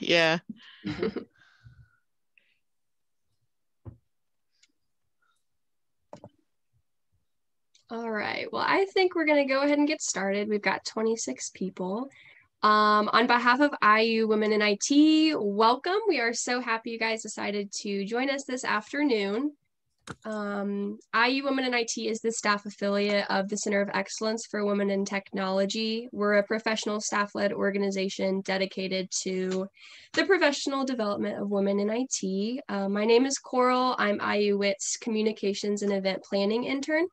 Yeah. All right. Well, I think we're going to go ahead and get started. We've got 26 people. Um, on behalf of IU Women in IT, welcome. We are so happy you guys decided to join us this afternoon. Um, IU Women in IT is the staff affiliate of the Center of Excellence for Women in Technology. We're a professional staff led organization dedicated to the professional development of women in IT. Uh, my name is Coral. I'm IU WIT's Communications and Event Planning intern.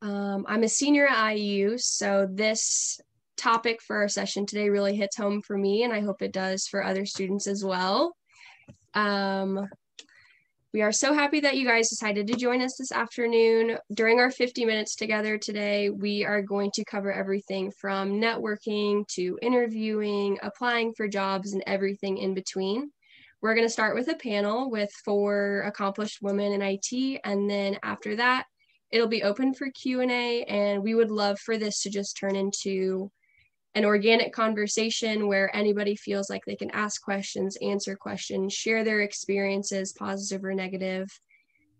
Um, I'm a senior at IU, so this topic for our session today really hits home for me, and I hope it does for other students as well. Um, we are so happy that you guys decided to join us this afternoon. During our 50 minutes together today, we are going to cover everything from networking to interviewing, applying for jobs, and everything in between. We're going to start with a panel with four accomplished women in IT, and then after that, it'll be open for q&a and we would love for this to just turn into an organic conversation where anybody feels like they can ask questions answer questions share their experiences positive or negative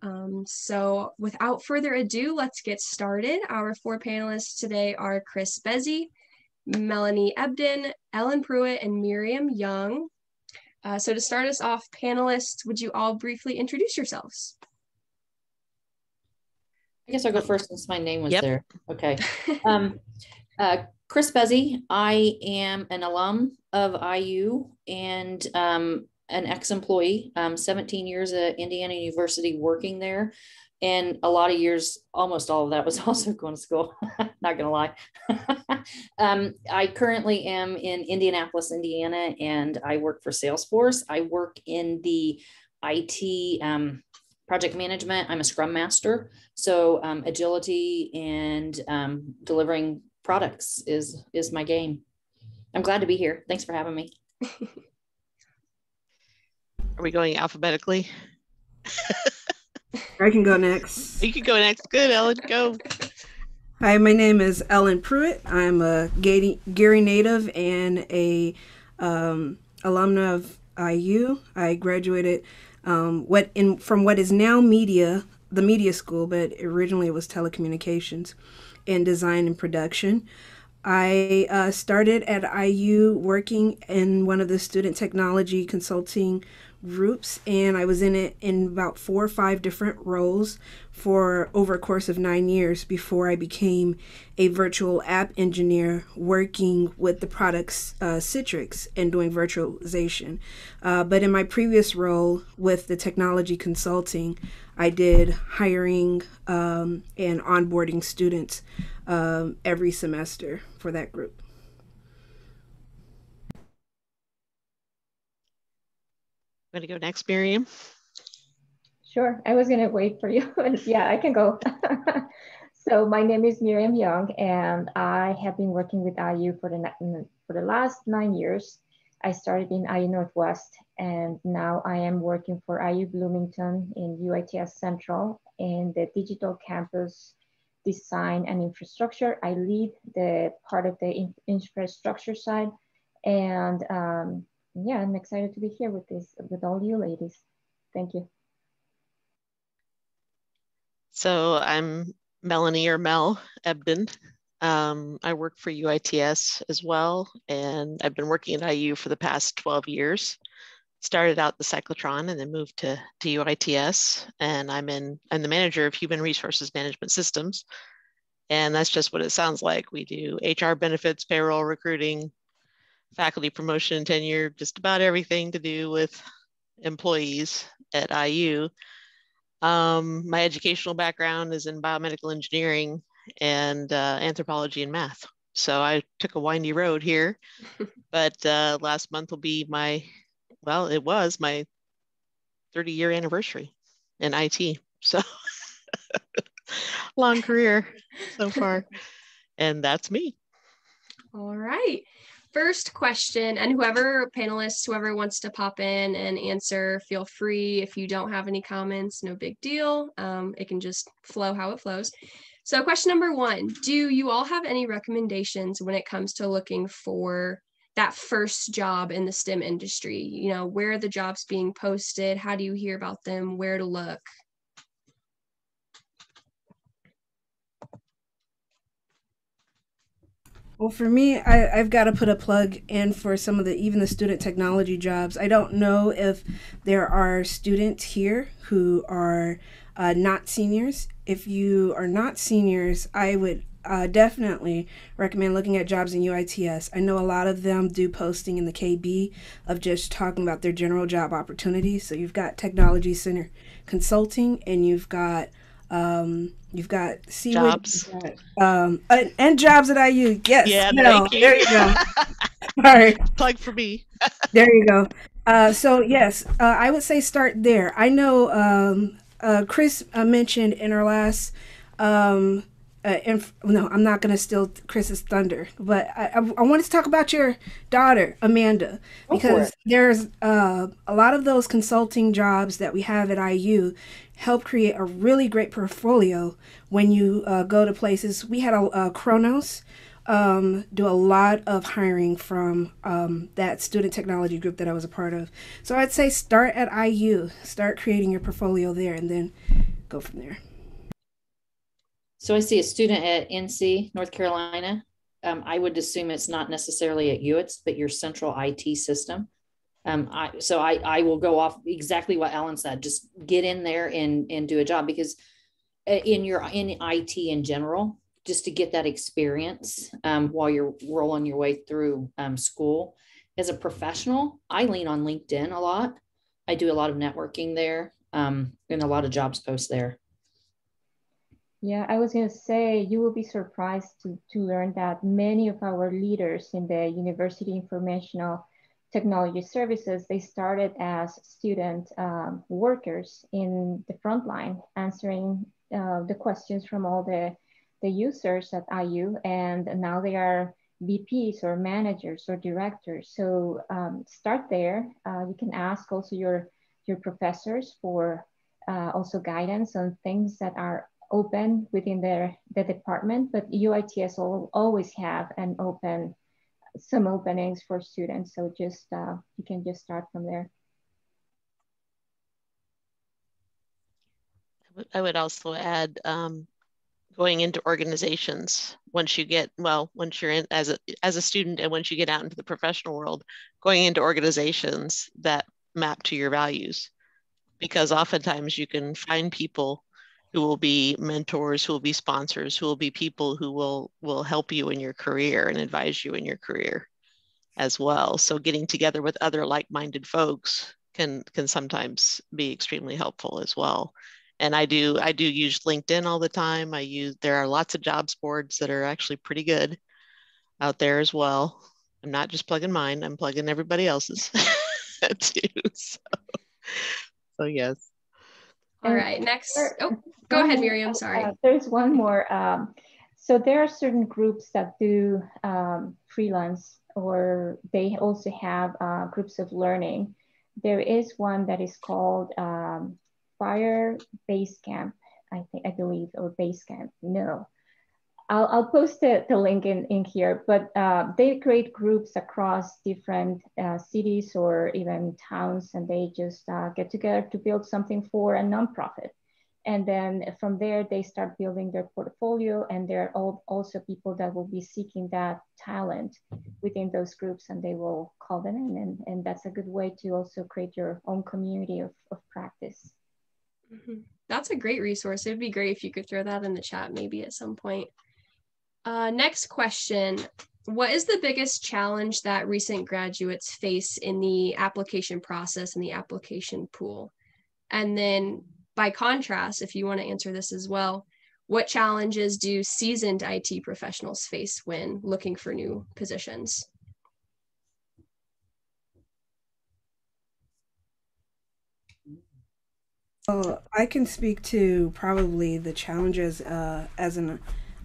um, so without further ado let's get started our four panelists today are chris bezzi melanie ebden ellen pruitt and miriam young uh, so to start us off panelists would you all briefly introduce yourselves I guess I'll go first since my name was Yep. there. Okay. Um, uh, Chris Bezzi, I am an alum of IU and um, an ex-employee. Um, 17 years at Indiana University working there. And a lot of years, almost all of that was also going to school. Not gonna lie. um, I currently am in Indianapolis, Indiana, and I work for Salesforce. I work in the IT um, project management. I'm a Scrum Master. So um, agility and um, delivering products is is my game. I'm glad to be here. Thanks for having me. Are we going alphabetically? I can go next. You can go next. Good, Ellen. Go. Hi, my name is Ellen Pruitt. I'm a Gary, Gary native and a um, alumna of IU. I graduated um, what in from what is now media, the media school, but originally it was telecommunications in design and production. I uh, started at IU working in one of the student technology consulting groups, and I was in it in about four or five different roles for over a course of nine years before I became a virtual app engineer working with the products uh, Citrix and doing virtualization. Uh, but in my previous role with the technology consulting, I did hiring um, and onboarding students um, every semester for that group. I'm going to go next, Miriam. Sure, I was gonna wait for you. yeah, I can go. so my name is Miriam Young, and I have been working with IU for the for the last nine years. I started in IU Northwest, and now I am working for IU Bloomington in UITS Central in the digital campus design and infrastructure. I lead the part of the in infrastructure side, and um, yeah, I'm excited to be here with this with all you ladies. Thank you. So I'm Melanie or Mel Ebden. Um, I work for UITS as well, and I've been working at IU for the past 12 years. Started out the cyclotron and then moved to, to UITS, and I'm in I'm the manager of human resources management systems, and that's just what it sounds like. We do HR benefits, payroll, recruiting, faculty promotion, tenure, just about everything to do with employees at IU. Um, my educational background is in biomedical engineering and uh, anthropology and math. So I took a windy road here, but uh, last month will be my, well, it was my 30 year anniversary in IT. So long career so far. And that's me. All right. First question, and whoever panelists, whoever wants to pop in and answer, feel free. If you don't have any comments, no big deal. Um, it can just flow how it flows. So, question number one Do you all have any recommendations when it comes to looking for that first job in the STEM industry? You know, where are the jobs being posted? How do you hear about them? Where to look? Well, for me, I, have got to put a plug in for some of the even the student technology jobs. I don't know if there are students here who are uh, not seniors. If you are not seniors, I would uh, definitely recommend looking at jobs in UITS. I know a lot of them do posting in the KB of just talking about their general job opportunities. So you've got Technology Center Consulting, and you've got um, You've got C jobs, um, and, and, jobs at IU. Yes, yeah, no, you. there you go. All right, plug for me. there you go. Uh, so yes, uh, I would say start there. I know um, uh, Chris uh, mentioned in our last. Um, uh, inf- no, I'm not going to steal Chris's thunder, but I, I, I, wanted to talk about your daughter, Amanda, because there's uh, a lot of those consulting jobs that we have at IU help create a really great portfolio when you uh, go to places. We had a, a Kronos um, do a lot of hiring from um, that student technology group that I was a part of. So I'd say start at IU, start creating your portfolio there, and then go from there. So I see a student at NC, North Carolina. Um, I would assume it's not necessarily at UITS, but your central IT system. Um, I, so I, I will go off exactly what Ellen said. Just get in there and and do a job because uh, in your in IT in general, just to get that experience um, while you're rolling your way through um, school. As a professional, I lean on LinkedIn a lot. I do a lot of networking there um, and a lot of jobs posts there. Yeah, I was going to say you will be surprised to, to learn that many of our leaders in the University Informational technology services, they started as student um, workers in the front line, answering uh, the questions from all the, the users at IU. And now they are VPs or managers or directors. So um, start there. Uh, you can ask also your, your professors for uh, also guidance on things that are open within their, the department, but UITS will always have an open some openings for students. So just uh, you can just start from there. I would also add um, going into organizations once you get well once you're in as a as a student and once you get out into the professional world going into organizations that map to your values because oftentimes you can find people who will be mentors, who will be sponsors, who will be people who will will help you in your career and advise you in your career as well. So getting together with other like-minded folks can can sometimes be extremely helpful as well. And I do I do use LinkedIn all the time. I use there are lots of jobs boards that are actually pretty good out there as well. I'm not just plugging mine, I'm plugging everybody else's too. So, so yes. All right, next. Oh, go ahead, Miriam. Sorry. Uh, there's one more. Um, so there are certain groups that do um, freelance, or they also have uh, groups of learning. There is one that is called um, Fire Base Camp, I think I believe, or Base Camp. No, I'll, I'll post the, the link in, in here, but uh, they create groups across different uh, cities or even towns, and they just uh, get together to build something for a nonprofit. And then from there, they start building their portfolio, and there are all, also people that will be seeking that talent within those groups, and they will call them in. And, and that's a good way to also create your own community of, of practice. Mm-hmm. That's a great resource. It would be great if you could throw that in the chat maybe at some point. Uh, next question. What is the biggest challenge that recent graduates face in the application process and the application pool? And then, by contrast, if you want to answer this as well, what challenges do seasoned IT professionals face when looking for new positions? Well, I can speak to probably the challenges uh, as an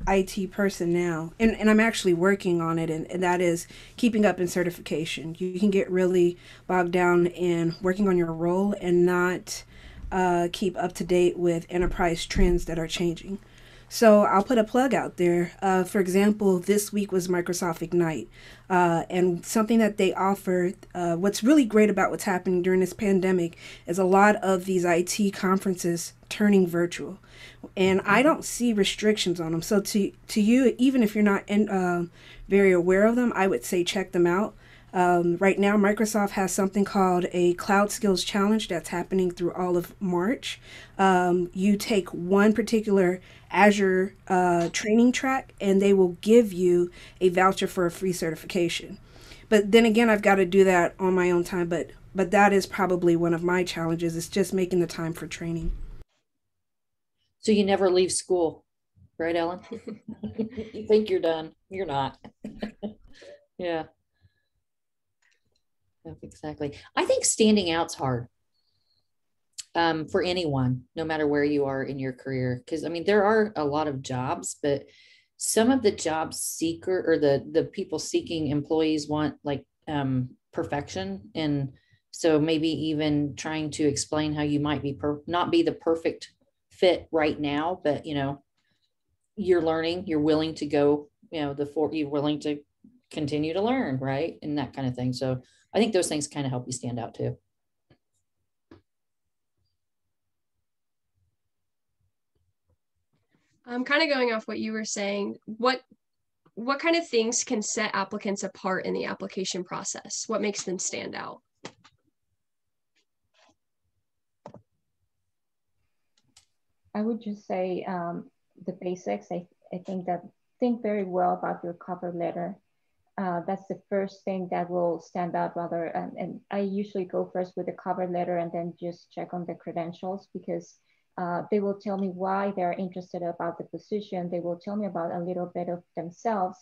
IT person now, and, and I'm actually working on it, and, and that is keeping up in certification. You can get really bogged down in working on your role and not uh, keep up to date with enterprise trends that are changing. So I'll put a plug out there. Uh, for example, this week was Microsoft Ignite. Uh, and something that they offer, uh, what's really great about what's happening during this pandemic is a lot of these IT conferences turning virtual. And I don't see restrictions on them. So to, to you, even if you're not in, uh, very aware of them, I would say check them out. Um, right now, Microsoft has something called a Cloud Skills Challenge that's happening through all of March. Um, you take one particular Azure uh, training track, and they will give you a voucher for a free certification. But then again, I've got to do that on my own time. But but that is probably one of my challenges. It's just making the time for training. So you never leave school, right, Ellen? you think you're done? You're not. yeah exactly. I think standing out's hard um, for anyone, no matter where you are in your career. Because I mean, there are a lot of jobs, but some of the job seeker or the the people seeking employees want like um, perfection, and so maybe even trying to explain how you might be per- not be the perfect fit right now, but you know, you're learning, you're willing to go, you know, the for you're willing to continue to learn, right, and that kind of thing. So I think those things kind of help you stand out too. I'm kind of going off what you were saying. What what kind of things can set applicants apart in the application process? What makes them stand out? I would just say um, the basics. I, I think that think very well about your cover letter uh, that's the first thing that will stand out rather. And, and, I usually go first with the cover letter and then just check on the credentials because uh, they will tell me why they're interested about the position. They will tell me about a little bit of themselves.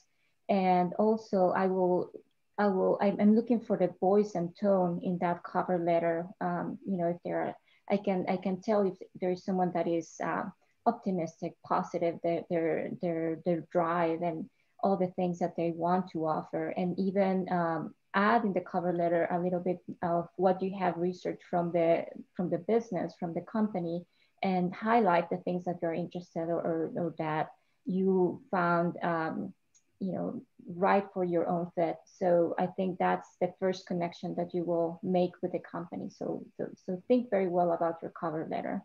And also I will, I will, I'm looking for the voice and tone in that cover letter. Um, you know, if there are, I can, I can tell if there is someone that is uh, optimistic, positive, their, their, their, their drive and, all the things that they want to offer and even um, add in the cover letter a little bit of what you have researched from the from the business from the company and highlight the things that you're interested or, or, or that you found um, you know right for your own fit. So i think that's the first connection that you will make with the company. So so, so think very well about your cover letter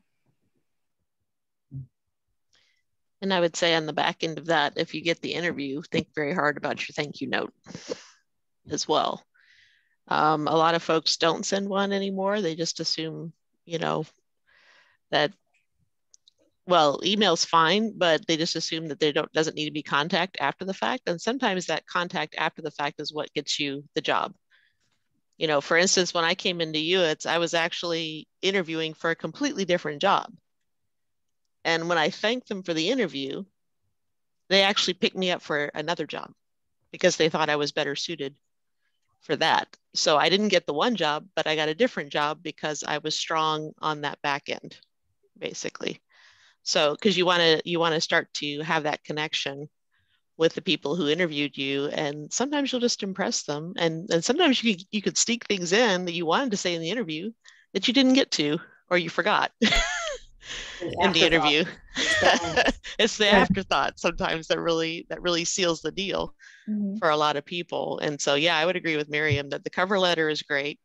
And I would say on the back end of that, if you get the interview, think very hard about your thank you note as well. Um, a lot of folks don't send one anymore. They just assume, you know, that well, email's fine, but they just assume that they don't doesn't need to be contact after the fact. And sometimes that contact after the fact is what gets you the job. You know, for instance, when I came into UITS, I was actually interviewing for a completely different job. And when I thanked them for the interview, they actually picked me up for another job because they thought I was better suited for that. So I didn't get the one job, but I got a different job because I was strong on that back end, basically. So because you want to you want to start to have that connection with the people who interviewed you, and sometimes you'll just impress them, and and sometimes you could, you could sneak things in that you wanted to say in the interview that you didn't get to or you forgot. in the interview. it's the afterthought sometimes that really that really seals the deal mm-hmm. for a lot of people. And so yeah, I would agree with Miriam that the cover letter is great.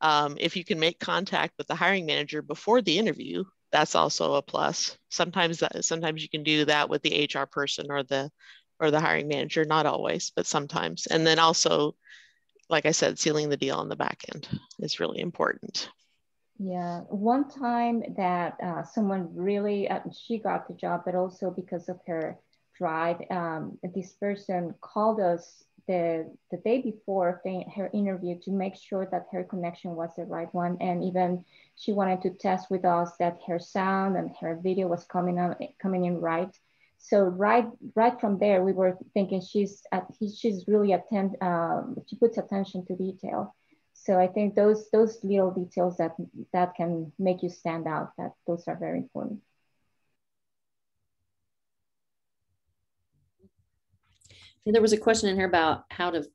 Um, if you can make contact with the hiring manager before the interview, that's also a plus. Sometimes that sometimes you can do that with the HR person or the or the hiring manager, not always, but sometimes. And then also, like I said, sealing the deal on the back end is really important. Yeah, one time that uh, someone really, uh, she got the job, but also because of her drive, um, this person called us the the day before her interview to make sure that her connection was the right one, and even she wanted to test with us that her sound and her video was coming on coming in right. So right right from there, we were thinking she's at, she's really attend um, she puts attention to detail so I think those those little details that that can make you stand out, that those are very important. there was a question in here about how to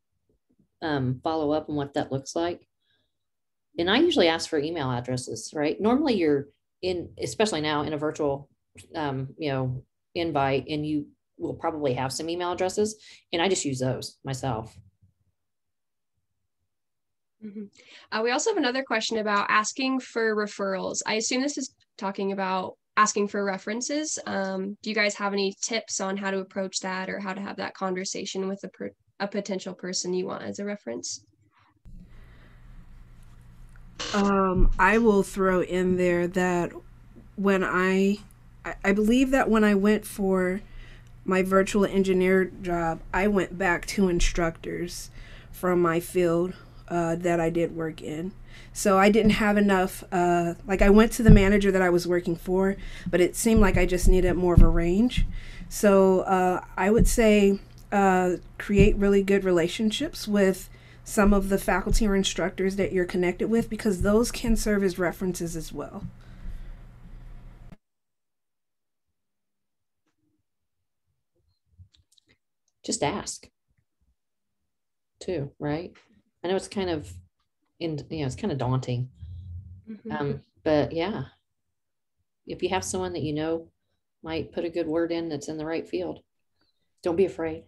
um, follow up and what that looks like. And I usually ask for email addresses, right? Normally you're in, especially now in a virtual, um, you know, invite and you will probably have some email addresses. And I just use those myself. Mm-hmm. Uh, we also have another question about asking for referrals. I assume this is talking about asking for references. Um, do you guys have any tips on how to approach that or how to have that conversation with a, per- a potential person you want as a reference? Um, I will throw in there that when I, I believe that when I went for my virtual engineer job, I went back to instructors from my field uh, that I did work in. So I didn't have enough, uh, like I went to the manager that I was working for, but it seemed like I just needed more of a range. So uh, I would say uh, create really good relationships with some of the faculty or instructors that you're connected with because those can serve as references as well. Just ask too, right? I know it's kind of in you know, it's kind of daunting. Mm-hmm. Um, but yeah. If you have someone that you know might put a good word in that's in the right field, don't be afraid.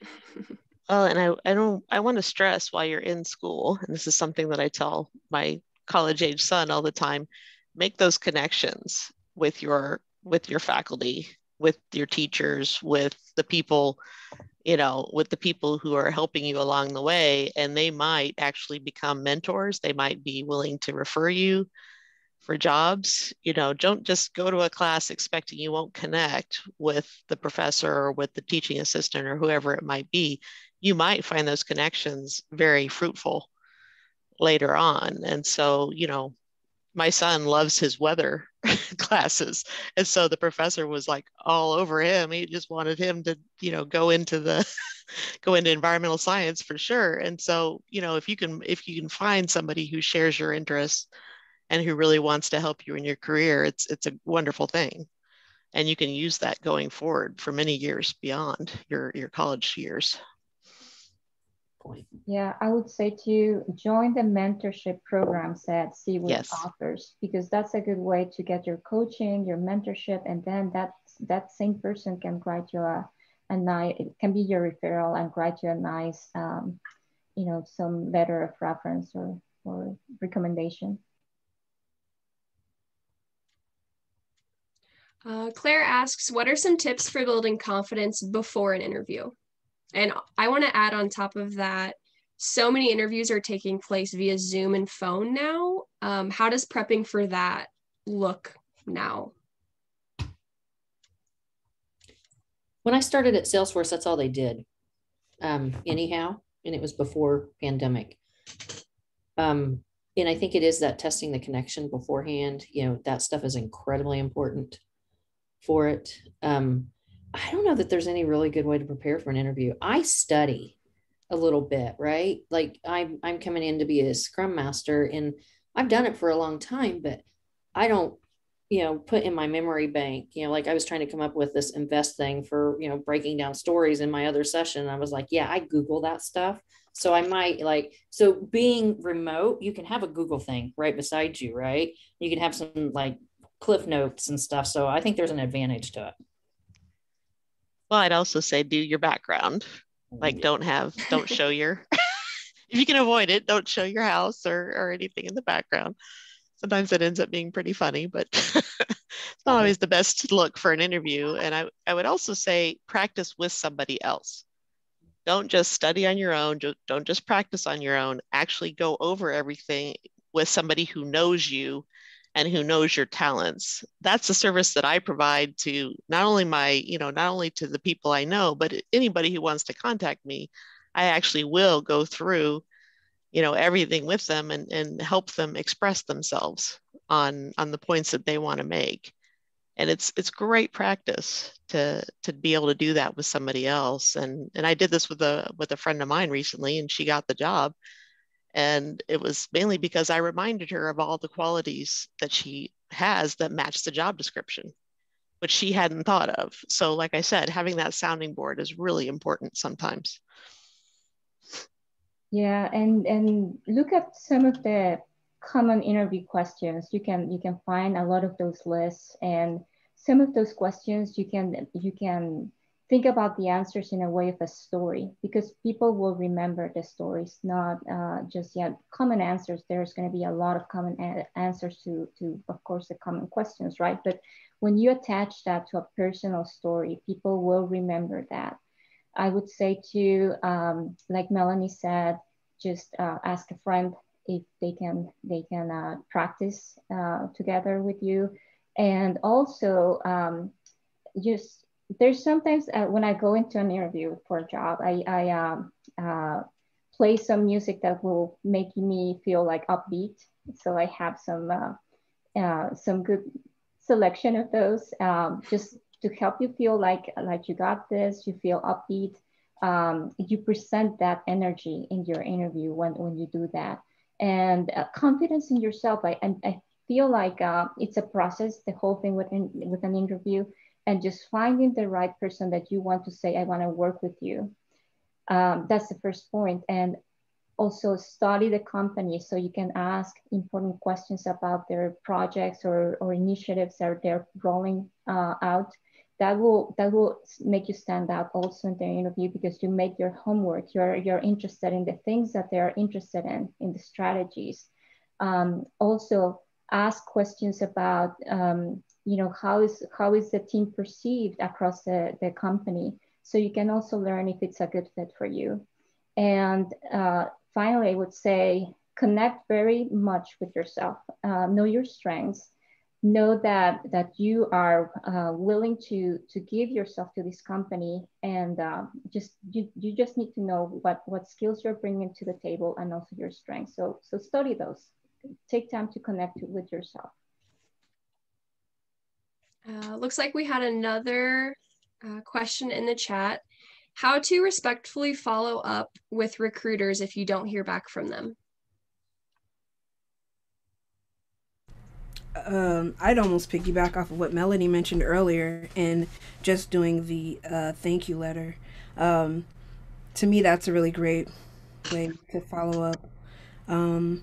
Well, and I, I don't I want to stress while you're in school, and this is something that I tell my college age son all the time, make those connections with your with your faculty, with your teachers, with the people, you know, with the people who are helping you along the way, and they might actually become mentors. They might be willing to refer you for jobs you know don't just go to a class expecting you won't connect with the professor or with the teaching assistant or whoever it might be you might find those connections very fruitful later on. And so, you know, my son loves his weather classes. And so the professor was like all over him. He just wanted him to, you know, go into the go into environmental science for sure. And so, you know, if you can if you can find somebody who shares your interests and who really wants to help you in your career, it's it's a wonderful thing. And you can use that going forward for many years beyond your your college years point. Yeah, I would say to you, join the mentorship programs that CEWIT yes. offers because that's a good way to get your coaching, your mentorship, and then that that same person can write you a, a nice, it can be your referral and write you a nice, um, you know, some letter of reference or, or recommendation. Uh, Claire asks, what are some tips for building confidence before an interview? And I want to add on top of that, so many interviews are taking place via Zoom and phone now. Um, how does prepping for that look now? When I started at Salesforce, that's all they did. Um, anyhow, and it was before pandemic. Um, and I think it is that testing the connection beforehand. You know, that stuff is incredibly important for it. Um, I don't know that there's any really good way to prepare for an interview. I study a little bit, right? Like I'm I'm coming in to be a scrum master and I've done it for a long time, but I don't, you know, put in my memory bank, you know, like I was trying to come up with this invest thing for, you know, breaking down stories in my other session. I was like, yeah, I Google that stuff. So I might like, so being remote, you can have a Google thing right beside you, right? You can have some like cliff notes and stuff. So I think there's an advantage to it. Well, I'd also say do your background. Like mm. don't have don't show your if you can avoid it, don't show your house or or anything in the background. Sometimes it ends up being pretty funny, but it's not always the best look for an interview. And I, I would also say practice with somebody else. Don't just study on your own. Don't just practice on your own. Actually go over everything with somebody who knows you and who knows your talents. That's a service that i provide to not only my you know not only to the people i know but anybody who wants to contact me. I actually will go through you know everything with them and, and help them express themselves on on the points that they want to make. And it's it's great practice to to be able to do that with somebody else. And and i did this with a with a friend of mine recently and she got the job and it was mainly because I reminded her of all the qualities that she has that match the job description, which she hadn't thought of. So, like I said, having that sounding board is really important sometimes. Yeah, and and look at some of the common interview questions. You can you can find a lot of those lists and some of those questions you can you can think about the answers in a way of a story because people will remember the stories, not uh, just yet common answers. There's going to be a lot of common answers to, to, of course, the common questions, right? But when you attach that to a personal story, people will remember that. I would say to, um, like Melanie said, just uh, ask a friend if they can they can uh, practice uh, together with you, and also um, just there's sometimes uh, when I go into an interview for a job, I, I um, uh, play some music that will make me feel like upbeat. So I have some uh, uh, some good selection of those um, just to help you feel like like you got this. You feel upbeat. Um, you present that energy in your interview when when you do that, and uh, confidence in yourself. I and I feel like uh, it's a process. The whole thing with in, with an interview and just finding the right person that you want to say, I want to work with you. Um, that's the first point. And also study the company so you can ask important questions about their projects or, or initiatives that they're rolling uh, out. That will that will make you stand out also in the interview because you make your homework. You're you're interested in the things that they're interested in in the strategies. Um, also ask questions about um, you know, how is, how is the team perceived across the, the company? So you can also learn if it's a good fit for you. And uh, finally, I would say connect very much with yourself, uh, know your strengths, know that that you are uh, willing to to give yourself to this company and uh, just you, you just need to know what what skills you're bringing to the table and also your strengths. So so study those. Take time to connect with yourself uh, looks like we had another uh, question in the chat. How to respectfully follow up with recruiters if you don't hear back from them? Um, I'd almost piggyback off of what Melanie mentioned earlier and just doing the uh, thank you letter. Um, to me, that's a really great way to follow up. Um,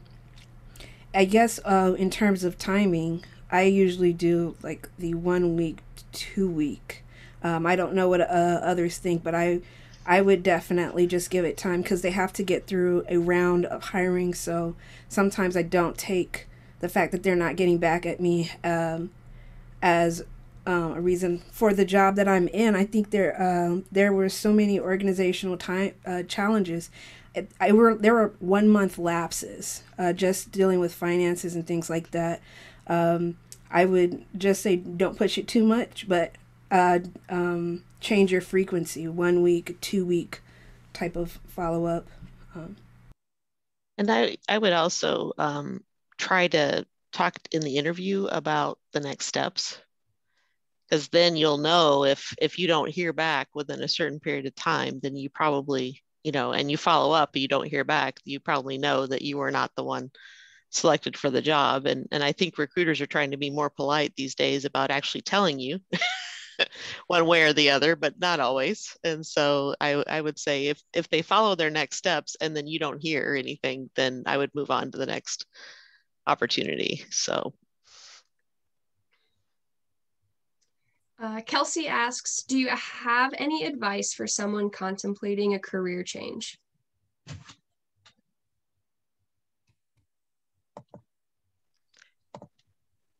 I guess uh, in terms of timing, I usually do like the one week, two week. Um, I don't know what uh, others think, but I I would definitely just give it time because they have to get through a round of hiring. So sometimes I don't take the fact that they're not getting back at me um, as uh, a reason for the job that I'm in. I think there uh, there were so many organizational time uh, challenges. I were there were one month lapses uh, just dealing with finances and things like that. Um, I would just say don't push it too much, but uh, um, change your frequency one week, two week type of follow up. Um, and I, I would also um, try to talk in the interview about the next steps because then you'll know if if you don't hear back within a certain period of time then you probably you know and you follow up you don't hear back you probably know that you are not the one selected for the job. And, and I think recruiters are trying to be more polite these days about actually telling you one way or the other, but not always. And so I, I would say if, if they follow their next steps and then you don't hear anything, then I would move on to the next opportunity. So. Uh, Kelsey asks, do you have any advice for someone contemplating a career change?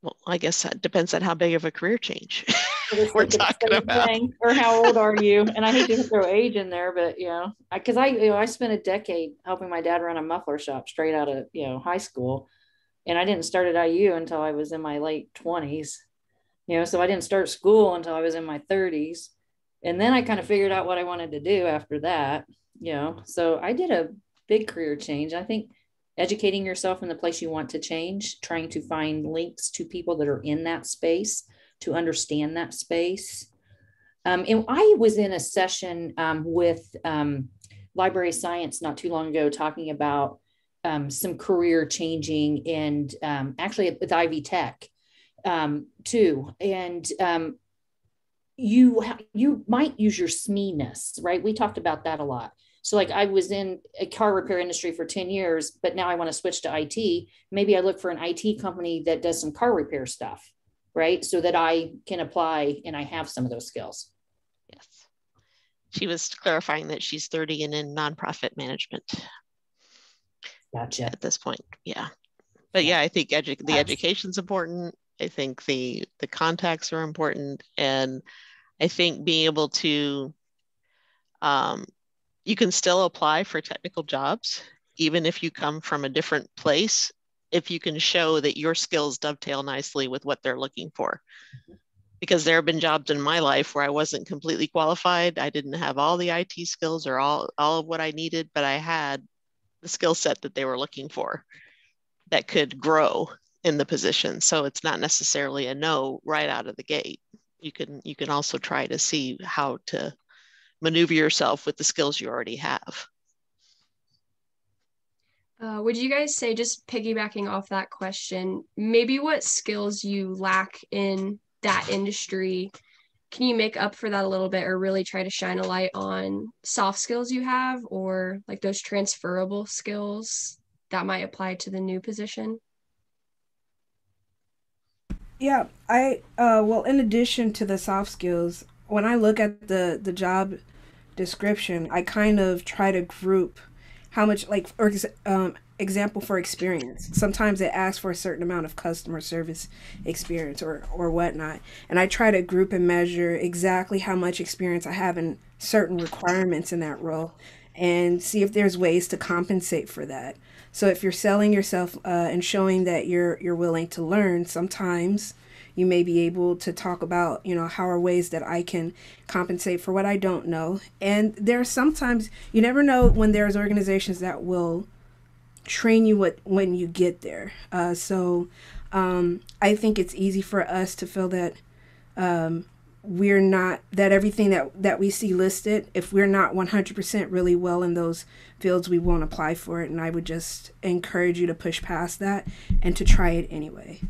Well, I guess that depends on how big of a career change we're talking about. Thing, or how old are you? And I hate to throw age in there, but you know, because I, I, you know, I spent a decade helping my dad run a muffler shop straight out of you know high school, and I didn't start at IU until I was in my late twenties. You know, so I didn't start school until I was in my thirties, and then I kind of figured out what I wanted to do after that. You know, so I did a big career change. I think educating yourself in the place you want to change, trying to find links to people that are in that space to understand that space. Um, and I was in a session um, with um, Library Science not too long ago talking about um, some career changing and um, actually with Ivy Tech um, too. And you you might use your SME-ness, right? We talked about that a lot. So like I was in a car repair industry for 10 years, but now I want to switch to IT. Maybe I look for an IT company that does some car repair stuff, right? So that I can apply and I have some of those skills. Yes. She was clarifying that she's 30 and in nonprofit management. Gotcha. At this point, yeah. But yeah, I think edu- the education's important. I think the the contacts are important, and I think being able to, um, you can still apply for technical jobs even if you come from a different place if you can show that your skills dovetail nicely with what they're looking for. Because there have been jobs in my life where I wasn't completely qualified. I didn't have all the IT skills or all, all of what I needed, but I had the skill set that they were looking for that could grow in the position. So it's not necessarily a no right out of the gate. You can you can also try to see how to maneuver yourself with the skills you already have. Uh, would you guys say, just piggybacking off that question, maybe what skills you lack in that industry? Can you make up for that a little bit or really try to shine a light on soft skills you have or like those transferable skills that might apply to the new position? Yeah, I uh well in addition to the soft skills, when I look at the the job description, I kind of try to group how much like for um, example for experience. Sometimes it asks for a certain amount of customer service experience or or whatnot and i try to group and measure exactly how much experience i have in certain requirements in that role and see if there's ways to compensate for that. So if you're selling yourself uh, and showing that you're you're willing to learn sometimes you may be able to talk about, you know, how are ways that I can compensate for what I don't know. And there are sometimes you never know when there's organizations that will train you what when you get there. Uh, so um, I think it's easy for us to feel that um, we're not that everything that that we see listed if we're not 100% really well in those fields we won't apply for it and i would just encourage you to push past that and to try it anyway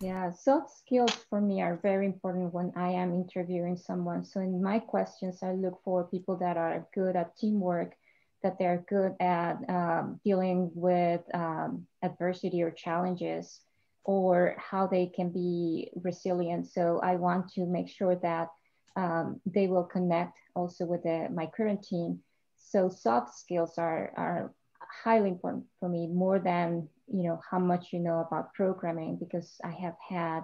yeah, soft skills for me are very important when I am interviewing someone. So in my questions, I look for people that are good at teamwork, that they're good at um, dealing with um, adversity or challenges, or how they can be resilient. So I want to make sure that um, they will connect also with the, my current team. So soft skills are, are highly important for me more than you know how much you know about programming because I have had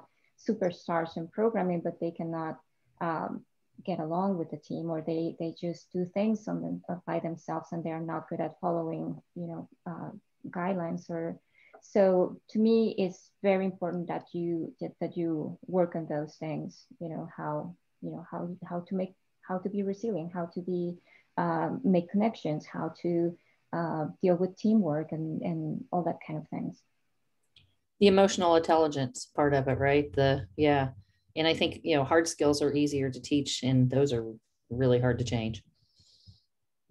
superstars in programming, but they cannot um, get along with the team or they they just do things on them, uh, by themselves and they are not good at following you know uh, guidelines or so to me it's very important that you that, that you work on those things you know how you know how how to make how to be resilient how to be um, make connections how to uh, deal with teamwork and, and all that kind of things. The emotional intelligence part of it, right? The, yeah. And I think, you know, hard skills are easier to teach and those are really hard to change.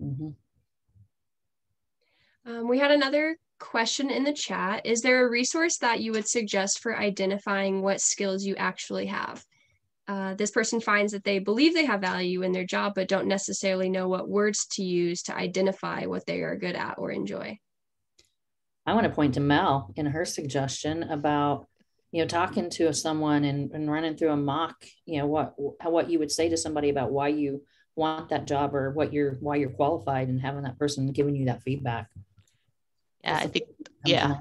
Mm-hmm. Um, we had another question in the chat. Is there a resource that you would suggest for identifying what skills you actually have? Uh, this person finds that they believe they have value in their job, but don't necessarily know what words to use to identify what they are good at or enjoy. I want to point to Mel in her suggestion about, you know, talking to someone and, and running through a mock, you know, what what you would say to somebody about why you want that job or what you're why you're qualified and having that person giving you that feedback. Yeah, I think yeah.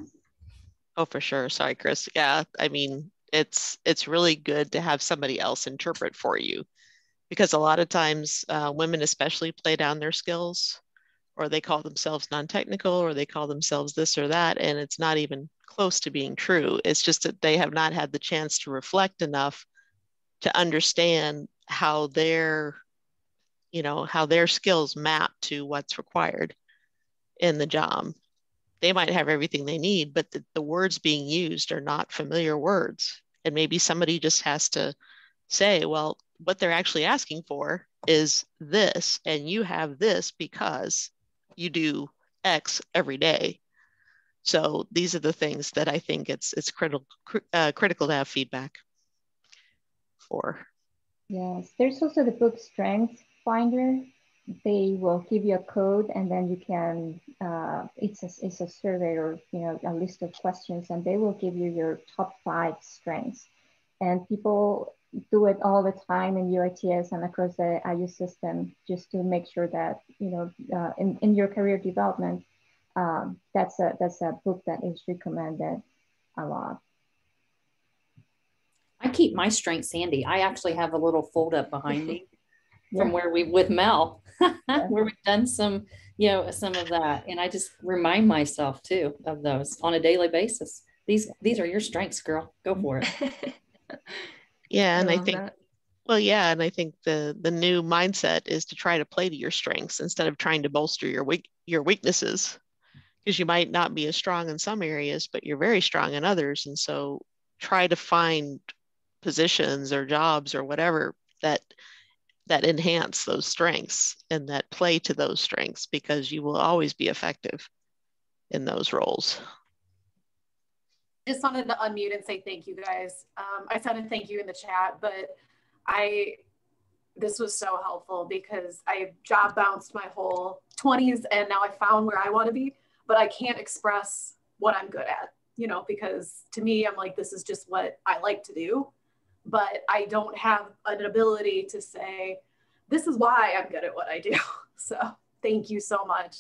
Oh, for sure. Sorry, Chris. Yeah, I mean, it's it's really good to have somebody else interpret for you. Because a lot of times uh, women especially play down their skills or they call themselves non-technical or they call themselves this or that and it's not even close to being true. It's just that they have not had the chance to reflect enough to understand how their you know how their skills map to what's required in the job they might have everything they need, but the, the words being used are not familiar words. And maybe somebody just has to say, well, what they're actually asking for is this, and you have this because you do X every day. So these are the things that I think it's it's critical uh, critical to have feedback for. Yes, there's also the book Strength Finder they will give you a code and then you can, uh, it's, a, it's a survey or, you know, a list of questions and they will give you your top five strengths. And people do it all the time in UITS and across the IU system just to make sure that, you know, uh, in, in your career development, um, that's, a, that's a book that is recommended a lot. I keep my strengths handy. I actually have a little fold up behind me yeah. from where we with Mel, where we've done some, you know, some of that. And I just remind myself too of those on a daily basis. These these are your strengths, girl. Go for it. yeah, and I, I think that. well, yeah, and I think the the new mindset is to try to play to your strengths instead of trying to bolster your weak your weaknesses. Because you might not be as strong in some areas, but you're very strong in others. And so try to find positions or jobs or whatever that that enhance those strengths and that play to those strengths because you will always be effective in those roles. Just wanted to unmute and say thank you guys. Um, I a thank you in the chat, but I this was so helpful because I job bounced my whole 20s and now I found where I want to be, but I can't express what I'm good at, you know, because to me, I'm like, this is just what I like to do but I don't have an ability to say, this is why I'm good at what I do. So thank you so much.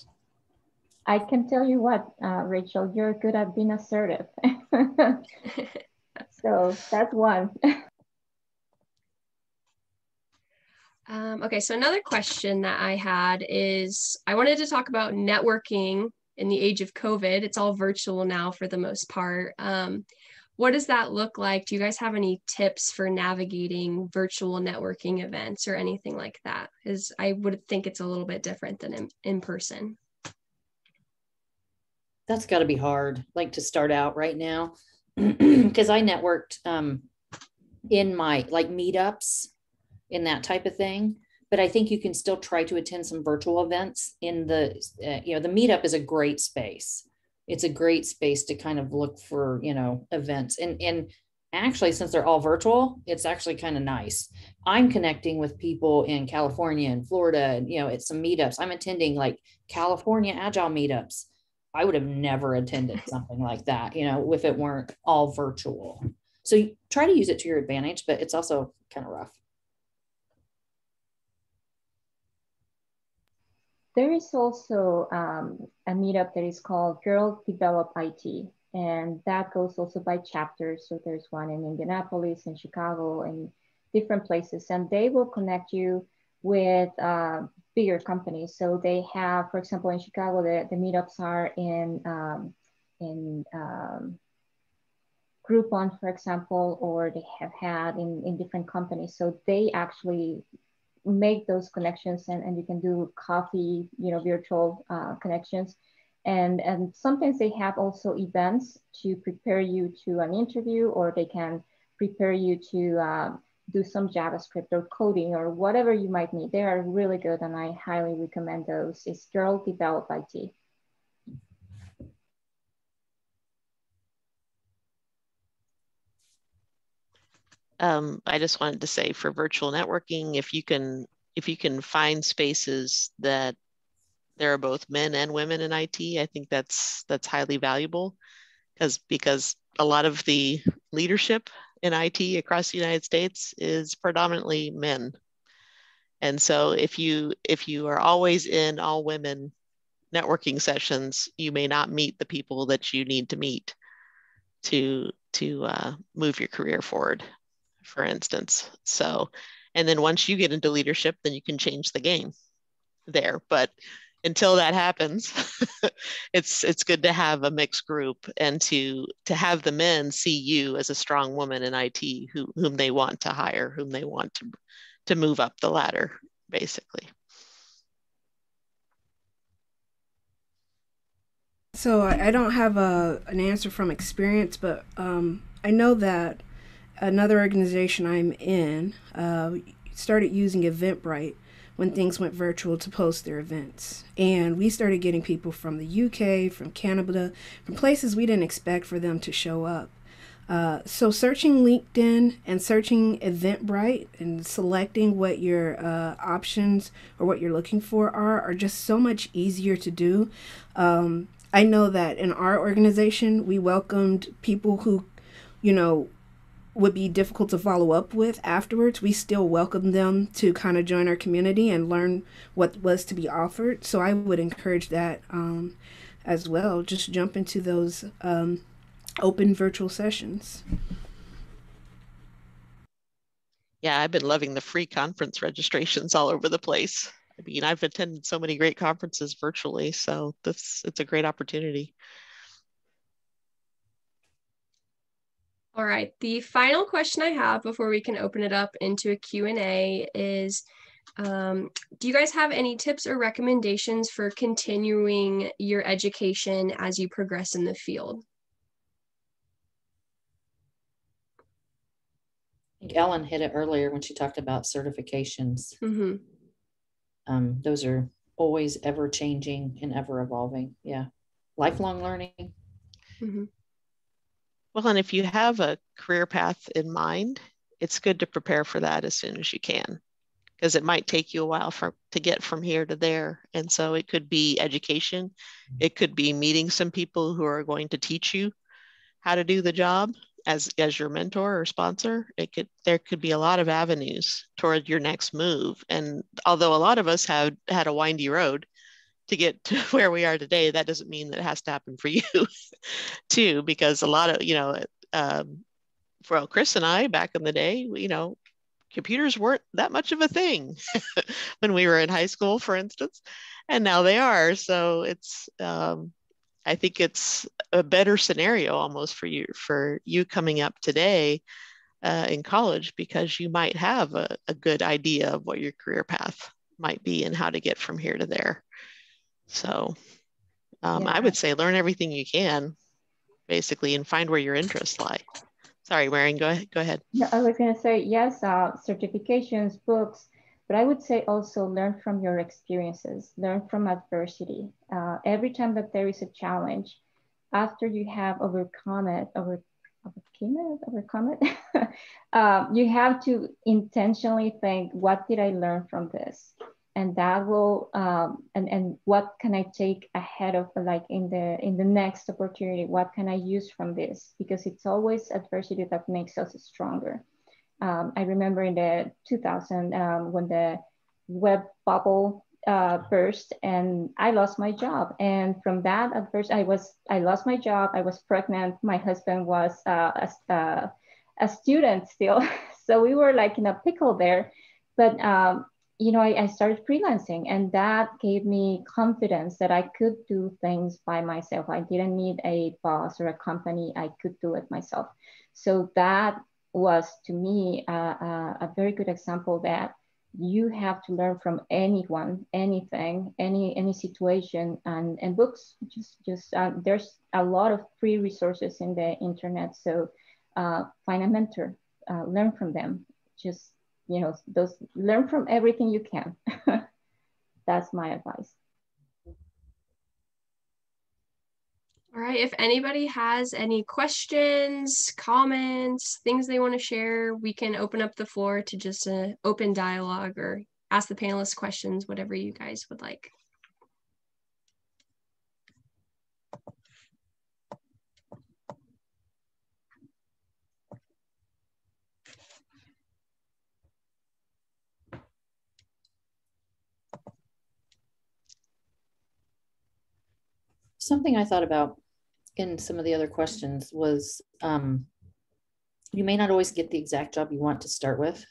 I can tell you what, uh, Rachel, you're good at being assertive. so that's one. Um, okay, so another question that I had is I wanted to talk about networking in the age of COVID. It's all virtual now for the most part. Um, what does that look like? Do you guys have any tips for navigating virtual networking events or anything like that? Because I would think it's a little bit different than in, in person. That's got to be hard, like to start out right now, because I networked um, in my like meetups in that type of thing but I think you can still try to attend some virtual events in the, uh, you know, the meetup is a great space it's a great space to kind of look for you know events. And and actually since they're all virtual it's actually kind of nice. I'm connecting with people in california and florida and you know it's some meetups. I'm attending like california agile meetups. I would have never attended something like that you know if it weren't all virtual. So try to use it to your advantage but it's also kind of rough There is also um, a meetup that is called Girl Develop IT, and that goes also by chapters. So there's one in Indianapolis and Chicago and different places, and they will connect you with uh, bigger companies. So they have, for example, in Chicago, the, the meetups are in um, in um, Groupon, for example, or they have had in, in different companies. So they actually make those connections and, and you can do coffee, you know, virtual uh, connections. And, and sometimes they have also events to prepare you to an interview or they can prepare you to uh, do some JavaScript or coding or whatever you might need. They are really good and I highly recommend those. It's Girl Develop IT. Um, I just wanted to say for virtual networking, if you can if you can find spaces that there are both men and women in IT, I think that's that's highly valuable because because a lot of the leadership in IT across the United States is predominantly men. And so if you if you are always in all women networking sessions, you may not meet the people that you need to meet to to uh, move your career forward for instance. So, and then once you get into leadership, then you can change the game there. But until that happens, it's it's good to have a mixed group and to to have the men see you as a strong woman in IT who whom they want to hire, whom they want to to move up the ladder, basically. So I don't have a an answer from experience, but um, I know that another organization I'm in uh, started using Eventbrite when things went virtual to post their events. And we started getting people from the UK, from Canada, from places we didn't expect for them to show up. Uh, so searching LinkedIn and searching Eventbrite and selecting what your uh, options or what you're looking for are are just so much easier to do. Um, I know that in our organization, we welcomed people who, you know, would be difficult to follow up with afterwards. We still welcome them to kind of join our community and learn what was to be offered. So I would encourage that um, as well. Just jump into those um, open virtual sessions. Yeah, I've been loving the free conference registrations all over the place. I mean, I've attended so many great conferences virtually, so this it's a great opportunity. All right, the final question I have before we can open it up into a Q&A is, um, do you guys have any tips or recommendations for continuing your education as you progress in the field? I think Ellen hit it earlier when she talked about certifications. Mm-hmm. Um, those are always ever changing and ever evolving. Yeah. Lifelong learning. Mm-hmm. Well, and if you have a career path in mind, it's good to prepare for that as soon as you can because it might take you a while for to get from here to there. And so it could be education. Mm-hmm. It could be meeting some people who are going to teach you how to do the job as as your mentor or sponsor. It could there could be a lot of avenues toward your next move. And although a lot of us have had a windy road to get to where we are today that doesn't mean that it has to happen for you too because a lot of you know um, for chris and i back in the day you know computers weren't that much of a thing when we were in high school for instance and now they are so it's um, I think it's a better scenario almost for you for you coming up today uh, in college because you might have a, a good idea of what your career path might be and how to get from here to there. So um, yeah. I would say learn everything you can, basically, and find where your interests lie. Sorry, Marion, go ahead. Go ahead. No, I was going to say yes. Uh, certifications, books, but I would say also learn from your experiences, learn from adversity. Uh, every time that there is a challenge, after you have overcome it, over, overcome it, overcome it, um, you have to intentionally think, what did I learn from this? And that will, um, and, and what can I take ahead of like in the, in the next opportunity? What can I use from this? Because it's always adversity that makes us stronger. Um, I remember in the 2000 um, when the web bubble uh, burst and I lost my job. And from that, at first, I was I lost my job. I was pregnant. My husband was uh, a, uh, a student still, so we were like in a pickle there. But um, you know, I, I, started freelancing, and that gave me confidence that I could do things by myself. I didn't need a boss or a company. I could do it myself. So that was to me uh, uh, a very good example that you have to learn from anyone, anything, any any situation, and and books. Just just uh, there's a lot of free resources in the internet. So uh, find a mentor, uh, learn from them. Just you know, those learn from everything you can. That's my advice. All right. If anybody has any questions, comments, things they want to share, we can open up the floor to just an open dialogue or ask the panelists questions, whatever you guys would like. Something I thought about in some of the other questions was um, you may not always get the exact job you want to start with.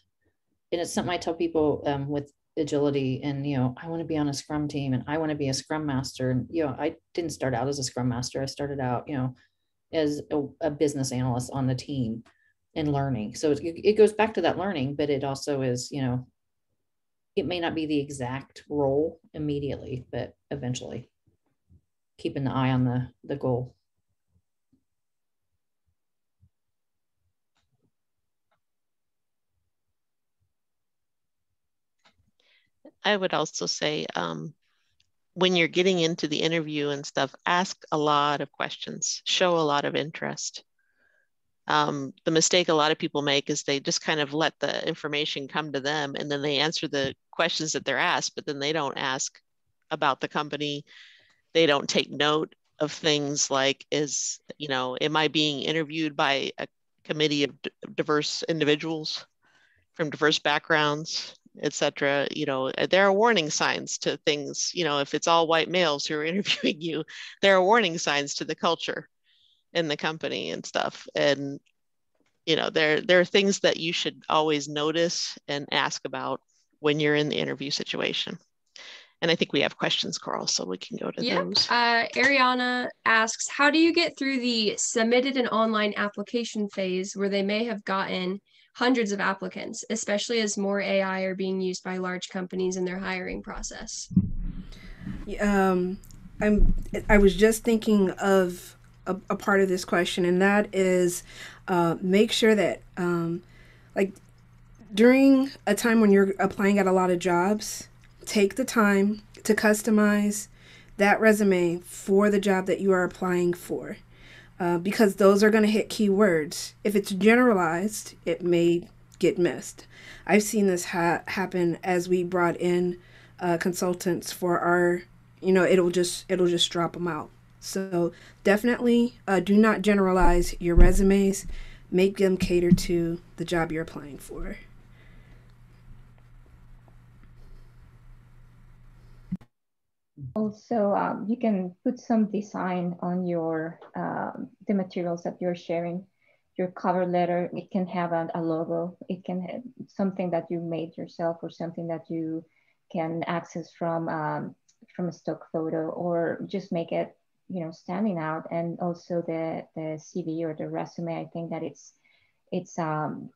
And it's something I tell people um, with agility and, you know, I want to be on a scrum team and I want to be a scrum master. And, you know, I didn't start out as a scrum master. I started out, you know, as a, a business analyst on the team and learning. So it, it goes back to that learning, but it also is, you know, it may not be the exact role immediately, but eventually keeping the eye on the, the goal. I would also say um, when you're getting into the interview and stuff, ask a lot of questions, show a lot of interest. um, the mistake a lot of people make is they just kind of let the information come to them and then they answer the questions that they're asked, but then they don't ask about the company. They don't take note of things like is, you know, am I being interviewed by a committee of diverse individuals from diverse backgrounds, etc. You know, uh, there are warning signs to things, you know, if it's all white males who are interviewing you, there are warning signs to the culture in the company and stuff and you know there there are things that you should always notice and ask about when you're in the interview situation and i think we have questions carl so we can go to yep. those uh, ariana asks how do you get through the submitted an online application phase where they may have gotten hundreds of applicants especially as more ai are being used by large companies in their hiring process um i'm i was just thinking of a, a part of this question, and that is uh, make sure that, um, like, during a time when you're applying at a lot of jobs, take the time to customize that resume for the job that you are applying for. Uh, because those are going to hit keywords. If it's generalized, it may get missed. I've seen this ha- happen as we brought in uh, consultants for our, you know, it'll just it'll just drop them out. So definitely uh, do not generalize your resumes. Make them cater to the job you're applying for. Also, um, you can put some design on your um, the materials that you're sharing. Your cover letter, it can have a, a logo. It can have something that you made yourself or something that you can access from um, from a stock photo or just make it you know standing out and also the the cv or the resume i think that it's it's um,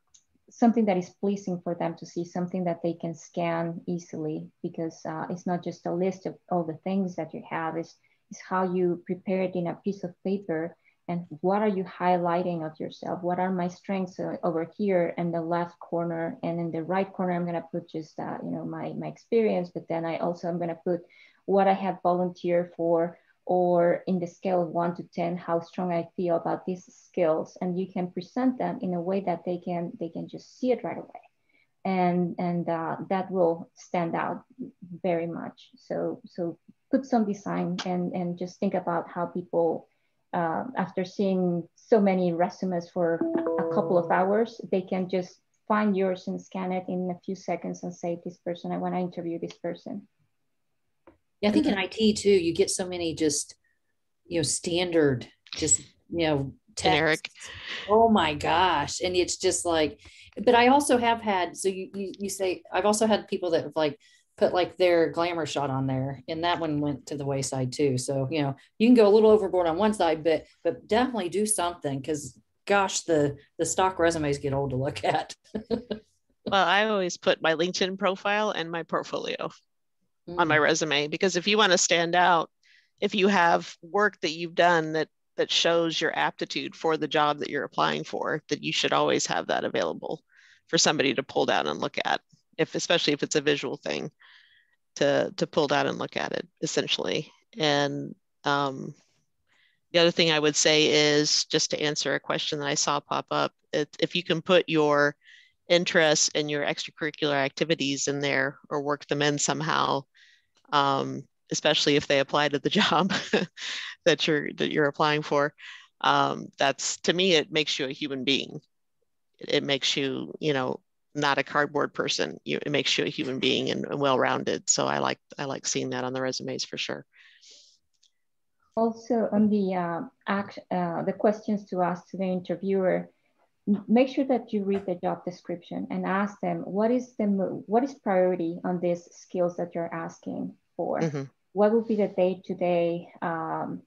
something that is pleasing for them to see something that they can scan easily because uh, it's not just a list of all the things that you have it's, it's how you prepare it in a piece of paper and what are you highlighting of yourself? What are my strengths uh, over here in the left corner and in the right corner i'm going to put just uh, you know my my experience but then i also i'm going to put what i have volunteered for or in the scale of one to 10, how strong I feel about these skills. And you can present them in a way that they can, they can just see it right away. And, and uh, that will stand out very much. So, so put some design and, and just think about how people, uh, after seeing so many resumes for a couple of hours, they can just find yours and scan it in a few seconds and say, this person, I want to interview this person. Yeah, I think in IT too, you get so many just, you know, standard, just, you know, generic. Oh my gosh. And it's just like, but I also have had, so you, you, you say, I've also had people that have like put like their glamour shot on there and that one went to the wayside too. So, you know, you can go a little overboard on one side, but, but definitely do something because gosh, the, the stock resumes get old to look at. well, I always put my LinkedIn profile and my portfolio mm. on my mm. resume because if you want to stand out if you have work that you've done that that shows your aptitude for the job that you're applying for that you should always have that available for somebody to pull down and look at if especially if it's a visual thing to to pull down and look at it essentially and um, the other thing i would say is just to answer a question that i saw pop up it, if you can put your interests and your extracurricular activities in there or work them in somehow um, especially if they apply to the job that you're that you're applying for. Um, that's to me, it makes you a human being. It, it makes you, you know, not a cardboard person. You, it makes you a human being and, and well-rounded. So I like I like seeing that on the resumes for sure. Also on the uh, act, uh, the questions to ask to the interviewer, make sure that you read the job description and ask them what is the what is priority on these skills that you're asking for. Mm-hmm. What would be the day to day?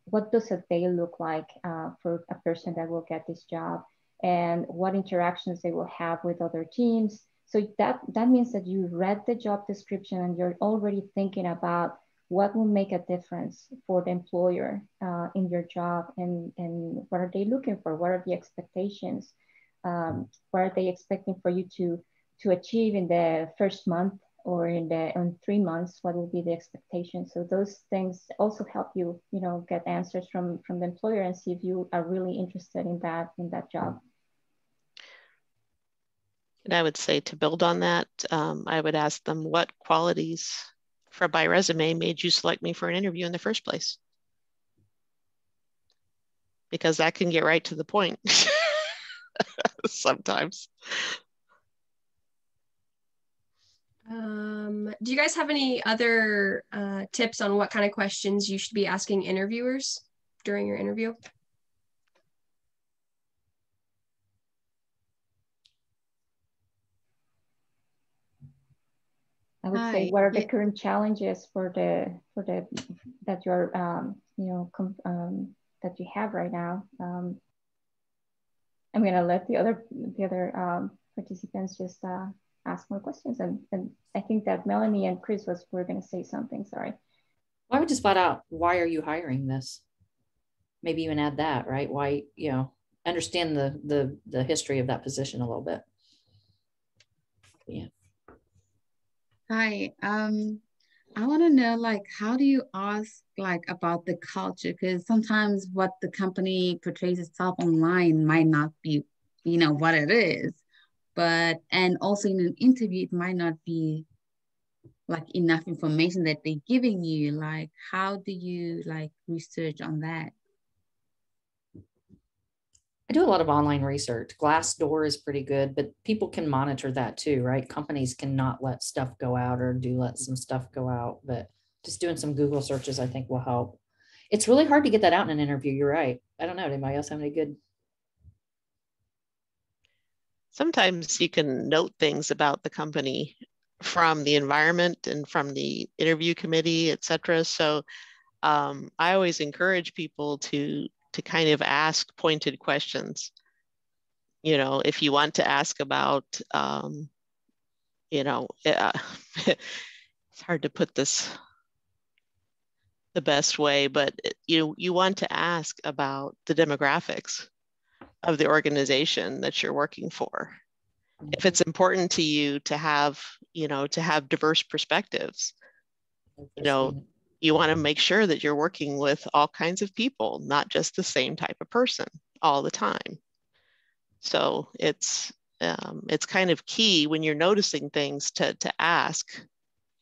What does a day look like uh, for a person that will get this job? And what interactions they will have with other teams. So that, that means that you read the job description and you're already thinking about what will make a difference for the employer uh, in your job and, and what are they looking for? What are the expectations? Um, what are they expecting for you to, to achieve in the first month or in the in three months what will be the expectation so those things also help you you know get answers from from the employer and see if you are really interested in that in that job And I would say to build on that, um, I would ask them what qualities from my resume made you select me for an interview in the first place? Because that can get right to the point sometimes. Um, do you guys have any other uh, tips on what kind of questions you should be asking interviewers during your interview? I would Hi. say, what are the Yeah. current challenges for the for the that you're um, you know com, um, that you have right now? Um, I'm gonna let the other the other um, participants just uh, ask more questions, and, and I think that Melanie and Chris was were gonna say something. Sorry. I would just spot out why are you hiring this? Maybe even add that, right? Why, you know, understand the the the history of that position a little bit. Yeah. Hi, um, I want to know like how do you ask like about the culture? Because sometimes what the company portrays itself online might not be, you know, what it is. But and also in an interview, it might not be like enough information that they're giving you. Like, how do you like research on that? I do a lot of online research. Glassdoor is pretty good, but people can monitor that too, right? Companies cannot let stuff go out or do let some stuff go out, but just doing some Google searches, I think will help. It's really hard to get that out in an interview. You're right. I don't know. Did Anybody else have any good? Sometimes you can note things about the company from the environment and from the interview committee, et cetera. So um, I always encourage people to to kind of ask pointed questions. You know, if you want to ask about, um, you know, uh, it's hard to put this the best way, but you you want to ask about the demographics of the organization that you're working for. If it's important to you to have, you know, to have diverse perspectives, you know, you want to make sure that you're working with all kinds of people, not just the same type of person all the time. So it's um, it's kind of key when you're noticing things to to ask,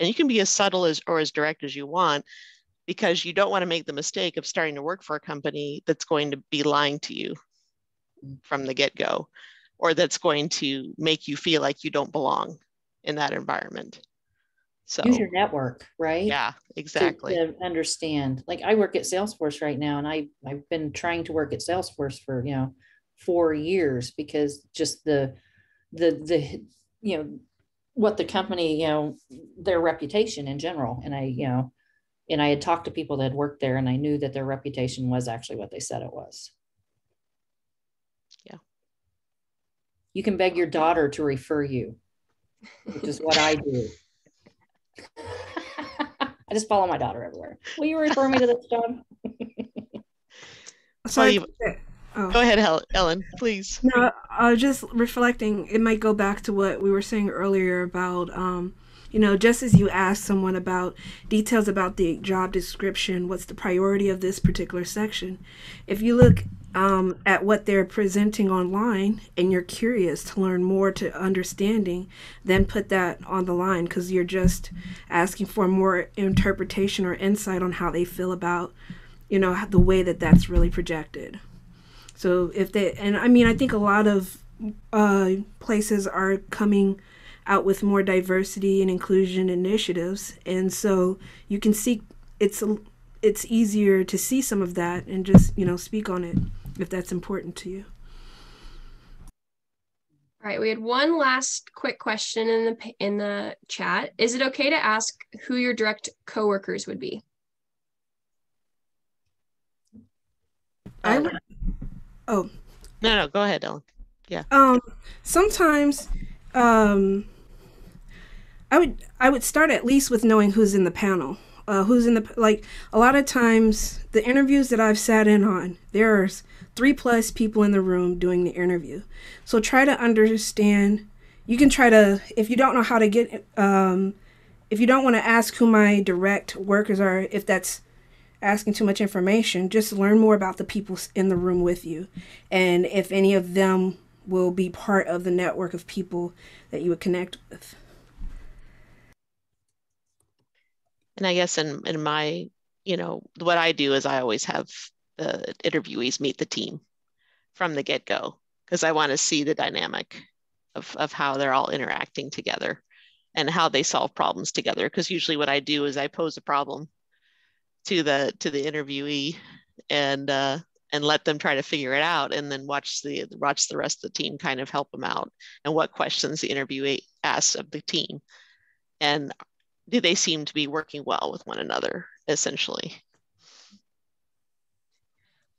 and you can be as subtle as or as direct as you want, because you don't want to make the mistake of starting to work for a company that's going to be lying to you from the get go, or that's going to make you feel like you don't belong in that environment. So use your network, right? yeah, exactly. To, to understand. Like I work at Salesforce right now, and I I've been trying to work at Salesforce for you know four years because just the the the you know what the company you know their reputation in general, and I you know and I had talked to people that had worked there, and I knew that their reputation was actually what they said it was. Yeah. You can beg your daughter to refer you, which is what I do. I just follow my daughter everywhere. Will you refer me to this job? So Well, I you- oh. Go ahead, Ellen, please. No, I was just reflecting. It might go back to what we were saying earlier about, um, you know, just as you ask someone about details about the job description, what's the priority of this particular section? If you look um, at what they're presenting online and you're curious to learn more to understanding, then put that on the line because you're just asking for more interpretation or insight on how they feel about, you know, the way that that's really projected. So if they and I mean I think a lot of uh, places are coming out with more diversity and inclusion initiatives, and so you can see it's it's easier to see some of that and just you know speak on it if that's important to you. All right, we had one last quick question in the in the chat. Is it okay to ask who your direct coworkers would be? I would. Oh, No, no, go ahead, Ellen. Um, sometimes, um, I would I would start at least with knowing who's in the panel. Uh, who's in the like a lot of times the interviews that I've sat in on, there's three plus people in the room doing the interview. So try to understand. You can try to if you don't know how to get um, if you don't want to ask who my direct workers are, if that's asking too much information, just learn more about the people in the room with you, and if any of them will be part of the network of people that you would connect with. And I guess in, in my, you know, what I do is I always have the interviewees meet the team from the get go because I want to see the dynamic of, of how they're all interacting together and how they solve problems together. Because usually what I do is I pose a problem to the to the interviewee and uh, and let them try to figure it out and then watch the watch the rest of the team kind of help them out and what questions the interviewee asks of the team and do they seem to be working well with one another essentially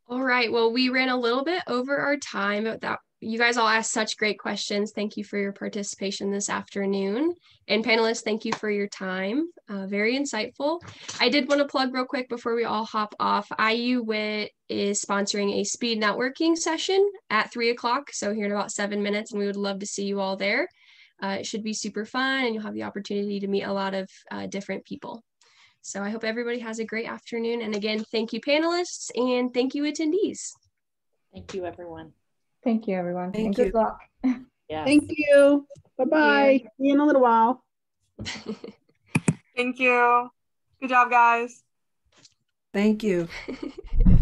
all right well we ran a little bit over our time but that you guys all asked such great questions. Thank you for your participation this afternoon. And panelists, thank you for your time. Uh, very insightful. I did want to plug real quick before we all hop off. IU WIT is sponsoring a speed networking session at three o'clock. So here in about seven minutes, and we would love to see you all there. Uh, it should be super fun and you'll have the opportunity to meet a lot of uh, different people. So I hope everybody has a great afternoon. And again, thank you panelists and thank you attendees. Thank you, everyone. Thank you, everyone. Thank and you. good luck. Yeah. Thank you. Bye-bye. See you in a little while. Thank you. Good job, guys. Thank you.